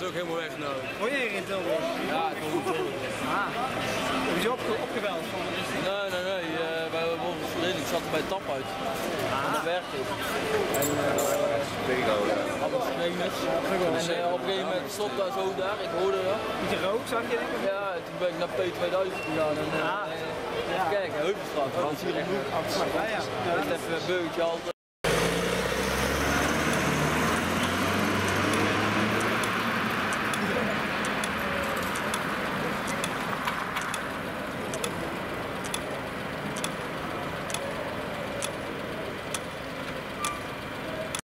is ook helemaal weggenomen. Woon jij hier in Tilburg? Ja, ik goed Ah. Heb je opgebeld? Van, Nee, nee, nee. Eh. Ik zat er bij Tap uit. En daar werkte ik. En uh, alle trainers. En eh, op een gegeven moment stond daar zo daar. Ik hoorde dat. beetje rook, zag je? Ja, toen ben ik naar P2000 gegaan. En, eh, Ah. even kijken, Heuvelstraat. Dat is hier echt. Ja, ja. Even een beurtje altijd.